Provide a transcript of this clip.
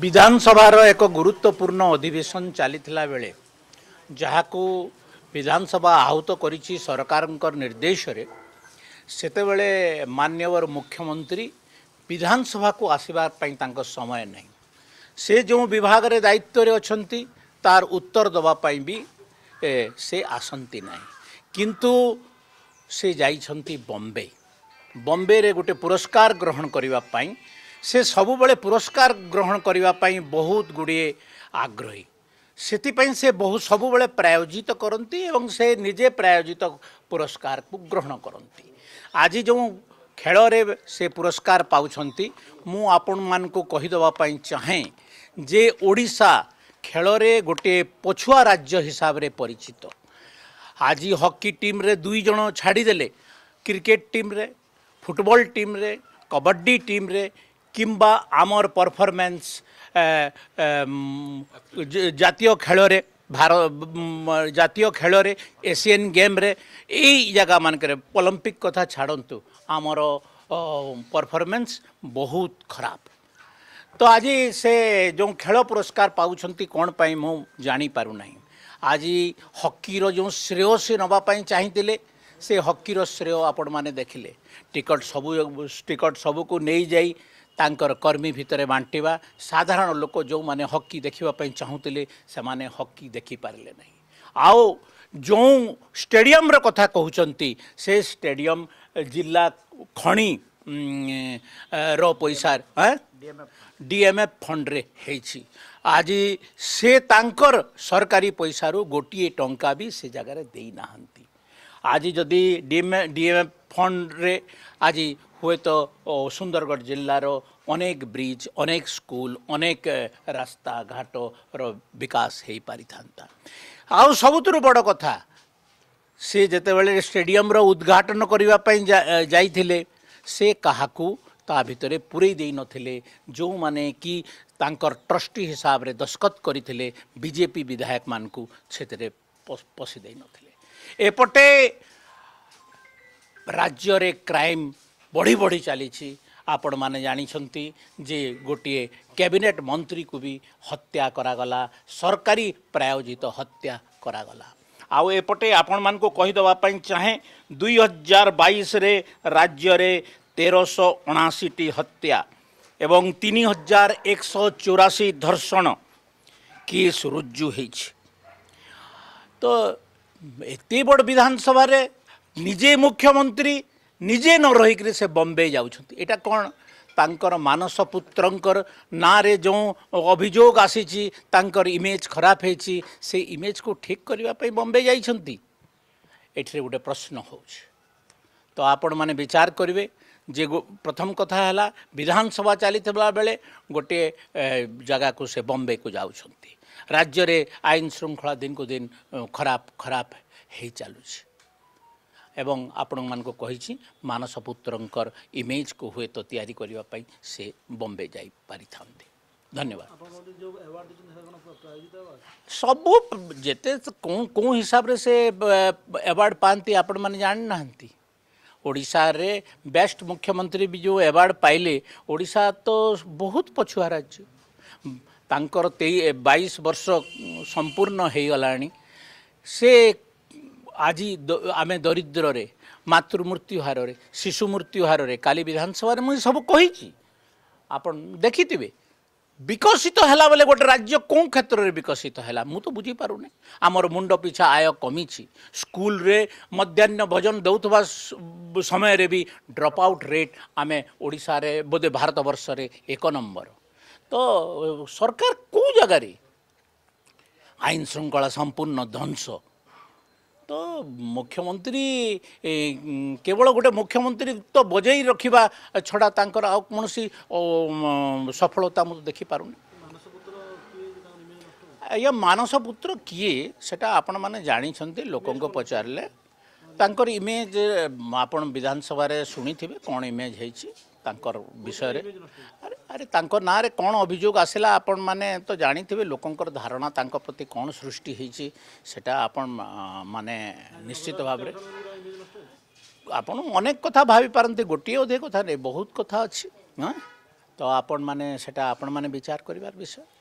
ବିଧାନସଭାର ଏକ ଗୁରୁତ୍ୱପୂର୍ଣ୍ଣ ଅଧିବେଶନ ଚାଲିଥିଲା ବେଳେ ଯାହାକୁ ବିଧାନସଭା ଆହୁତ କରିଛି ସରକାରଙ୍କ ନିର୍ଦ୍ଦେଶରେ ସେତେବେଳେ ମାନ୍ୟବର ମୁଖ୍ୟମନ୍ତ୍ରୀ ବିଧାନସଭାକୁ ଆସିବା ପାଇଁ ତାଙ୍କ ସମୟ ନାହିଁ ସେ ଯେଉଁ ବିଭାଗରେ ଦାୟିତ୍ୱରେ ଅଛନ୍ତି ତାର ଉତ୍ତର ଦେବା ପାଇଁ ବି ସେ ଆସନ୍ତି ନାହିଁ କିନ୍ତୁ ସେ ଯାଇଛନ୍ତି ବମ୍ବେ ବମ୍ବେରେ ଗୋଟେ ପୁରସ୍କାର ଗ୍ରହଣ କରିବା ପାଇଁ ସେ ସବୁବେଳେ ପୁରସ୍କାର ଗ୍ରହଣ କରିବା ପାଇଁ ବହୁତ ଗୁଡ଼ିଏ ଆଗ୍ରହୀ ସେଥିପାଇଁ ସେ ବହୁ ସବୁବେଳେ ପ୍ରାୟୋଜିତ କରନ୍ତି ଏବଂ ସେ ନିଜେ ପ୍ରାୟୋଜିତ ପୁରସ୍କାରକୁ ଗ୍ରହଣ କରନ୍ତି ଆଜି ଯେଉଁ ଖେଳରେ ସେ ପୁରସ୍କାର ପାଉଛନ୍ତି ମୁଁ ଆପଣମାନଙ୍କୁ କହିଦେବା ପାଇଁ ଚାହେଁ ଯେ ଓଡ଼ିଶା ଖେଳରେ ଗୋଟିଏ ପଛୁଆ ରାଜ୍ୟ ହିସାବରେ ପରିଚିତ ଆଜି ହକି ଟିମ୍ରେ ଦୁଇ ଜଣ ଛାଡ଼ିଦେଲେ କ୍ରିକେଟ୍ ଟିମ୍ରେ ଫୁଟବଲ୍ ଟିମ୍ରେ କବାଡ଼ି ଟିମ୍ରେ কিংবা আমার পরফরম্যান্স জাতীয় খেলরে ভারত জাতীয় খেলরে এসিয়ান গেমরে এই জায়গা মানকরে অলিম্পিক কথা ছাড়ন্তু আমার পরফরমেন্স বহুত খারাপ তো আজি সে যে খেল পুরস্কার পাচ্ছেন কোণ পাই মু জাঁপারু না আজি হকির যে শ্রেয় সে নেওয়া চাইলে সে হকির শ্রেয় আপন মানে দেখলে টিকট সবু টিকট সবুক নেই যাই कर्मी भितर बांटा साधारण लोक जो मैंने हकी देखापी चाहूली से मैंने हकी देखिपारे ना आओ जो स्टेडियम कथा कहते से स्टेडियम जिला खणी रो पैसा डीएमएफ फंड्रे आज से सरकारी पैसा गोटे टाँह भी से जगह देना ଆଜି ଯଦି ଡିଏମ୍ଏ ଡିଏମ୍ଏ ଫଣ୍ଡରେ ଆଜି ହୁଏତ ସୁନ୍ଦରଗଡ଼ ଜିଲ୍ଲାର ଅନେକ ବ୍ରିଜ୍ ଅନେକ ସ୍କୁଲ ଅନେକ ରାସ୍ତାଘାଟର ବିକାଶ ହୋଇପାରିଥାନ୍ତା ଆଉ ସବୁଥିରୁ ବଡ଼ କଥା ସେ ଯେତେବେଳେ ଷ୍ଟେଡ଼ିୟମର ଉଦ୍ଘାଟନ କରିବା ପାଇଁ ଯାଇଥିଲେ ସେ କାହାକୁ ତା ଭିତରେ ପୂରେଇ ଦେଇନଥିଲେ ଯେଉଁମାନେ କି ତାଙ୍କର ଟ୍ରଷ୍ଟି ହିସାବରେ ଦସ୍ତଖତ କରିଥିଲେ ବିଜେପି ବିଧାୟକମାନଙ୍କୁ ସେଥିରେ ପଶି ଦେଇନଥିଲେ এপটে রাজ্যরে ক্রাইম বড়ি বড়ি চালিছি আপন মানে জাঁছেন যে গোটিয়ে ক্যাবিনেট মন্ত্রী কু বি হত্যা করাগলা সরকারি প্রায়োজিত হত্যা করাগলা আউ এপটে আপন মানুষ কহিদেওয়া চাহে দুই হাজার বাইশে রাজ্যরে তেরশো অনাশিটি হত্যা এবং তিন হাজার একশো চৌরাশি ধর্ষণ কেস রুজু হয়েছে তো ଏତେ ବଡ଼ ବିଧାନସଭାରେ ନିଜେ ମୁଖ୍ୟମନ୍ତ୍ରୀ ନିଜେ ନ ରହିକରି ସେ ବମ୍ବେ ଯାଉଛନ୍ତି ଏଇଟା କ'ଣ ତାଙ୍କର ମାନସ ପୁତ୍ରଙ୍କର ନାଁରେ ଯେଉଁ ଅଭିଯୋଗ ଆସିଛି ତାଙ୍କର ଇମେଜ୍ ଖରାପ ହେଇଛି ସେ ଇମେଜ୍କୁ ଠିକ୍ କରିବା ପାଇଁ ବମ୍ବେ ଯାଇଛନ୍ତି ଏଠିରେ ଗୋଟେ ପ୍ରଶ୍ନ ହେଉଛି ତ ଆପଣମାନେ ବିଚାର କରିବେ ଯେ ପ୍ରଥମ କଥା ହେଲା ବିଧାନସଭା ଚାଲିଥିବା ବେଳେ ଗୋଟିଏ ଜାଗାକୁ ସେ ବମ୍ବେକୁ ଯାଉଛନ୍ତି राज्य रे आईन श्रृंखला दिन को दिन खराब खराब हो चलुची এবং ଆପଣମାନଙ୍କୁ କହିଛି ମାନସ ପୁତ୍ରଙ୍କର ଇମେଜକୁ ହୁଏତ ତିଆରି କରିବା ପାଇଁ ସେ ବମ୍ବେ ଯାଇପାରିଥାନ୍ତି ଧନ୍ୟବାଦ ସବୁ ଯେତେ କେଉଁ କେଉଁ ହିସାବରେ ସେ ଆୱାର୍ଡ଼ ପାଆନ୍ତି ଆପଣମାନେ ଜାଣିନାହାନ୍ତି ଓଡ଼ିଶାରେ ବେଷ୍ଟ ମୁଖ୍ୟମନ୍ତ୍ରୀ ବି ଯେଉଁ ଆୱାର୍ଡ଼ ପାଇଲେ ଓଡ଼ିଶା ତ ବହୁତ ପଛୁଆ ରାଜ୍ୟ ତାଙ୍କର ତେଇ ବାଇଶ ବର୍ଷ ସମ୍ପୂର୍ଣ୍ଣ ହୋଇଗଲାଣି ସେ ଆଜି ଆମେ ଦରିଦ୍ରରେ ମାତୃମୃତ୍ୟୁ ହାରରେ ଶିଶୁ ମୃତ୍ୟୁ ହାରରେ କାଲି ବିଧାନସଭାରେ ମୁଁ ସବୁ କହିଛି ଆପଣ ଦେଖିଥିବେ ବିକଶିତ ହେଲା ବୋଲେ ଗୋଟେ ରାଜ୍ୟ କେଉଁ କ୍ଷେତ୍ରରେ ବିକଶିତ ହେଲା ମୁଁ ତ ବୁଝିପାରୁନି ଆମର ମୁଣ୍ଡ ପିଛା ଆୟ କମିଛି ସ୍କୁଲରେ ମଧ୍ୟାହ୍ନ ଭୋଜନ ଦେଉଥିବା ସମୟରେ ବି ଡ୍ରପ୍ ଆଉଟ୍ ରେଟ୍ ଆମେ ଓଡ଼ିଶାରେ ବୋଧେ ଭାରତବର୍ଷରେ ଏକ ନମ୍ବର ତ ସରକାର କେଉଁ ଜାଗାରେ ଆଇନ ଶୃଙ୍ଖଳା ସମ୍ପୂର୍ଣ୍ଣ ଧ୍ୱଂସ ତ ମୁଖ୍ୟମନ୍ତ୍ରୀ କେବଳ ଗୋଟେ ମୁଖ୍ୟମନ୍ତ୍ରୀ ତ ବଜାଇ ରଖିବା ଛଡ଼ା ତାଙ୍କର ଆଉ କୌଣସି ସଫଳତା ମୁଁ ଦେଖିପାରୁନି ଆଜ୍ଞା ମାନସ ପୁତ୍ର କିଏ ସେଇଟା ଆପଣମାନେ ଜାଣିଛନ୍ତି ଲୋକଙ୍କୁ ପଚାରିଲେ ତାଙ୍କର ଇମେଜ୍ ଆପଣ ବିଧାନସଭାରେ ଶୁଣିଥିବେ କ'ଣ ଇମେଜ୍ ହେଇଛି ତାଙ୍କର ବିଷୟରେ ଆରେ ତାଙ୍କ ନାଁରେ କ'ଣ ଅଭିଯୋଗ ଆସିଲା ଆପଣମାନେ ତ ଜାଣିଥିବେ ଲୋକଙ୍କର ଧାରଣା ତାଙ୍କ ପ୍ରତି କ'ଣ ସୃଷ୍ଟି ହେଇଛି ସେଟା ଆପଣ ମାନେ ନିଶ୍ଚିତ ଭାବରେ ଆପଣ ଅନେକ କଥା ଭାବିପାରନ୍ତି ଗୋଟିଏ ଅଧେ କଥା ନାହିଁ ବହୁତ କଥା ଅଛି ହଁ ତ ଆପଣମାନେ ସେଟା ଆପଣମାନେ ବିଚାର କରିବାର ବିଷୟ